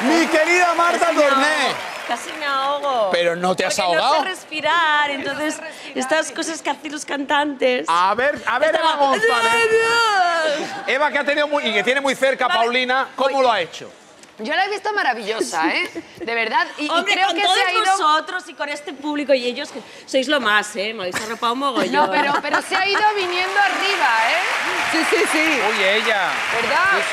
Mi querida Marta Casi me Torné. ahogo, Casi me ahogo. Pero no te has Porque ahogado. No sé respirar, entonces estas cosas que hacen los cantantes. A ver, a ver, Eva González. Eva, que ha tenido muy, y que tiene muy cerca a Vale. Paulina, ¿cómo lo ha hecho? Yo la he visto maravillosa, ¿eh? De verdad. Y, creo con que todos se ha ido. vosotros y con este público y ellos, que sois lo más, ¿eh? Me habéis arropado un mogollón. No, pero, pero se ha ido viniendo arriba, ¿eh? Sí, sí, sí. Uy, ella. ¿Verdad?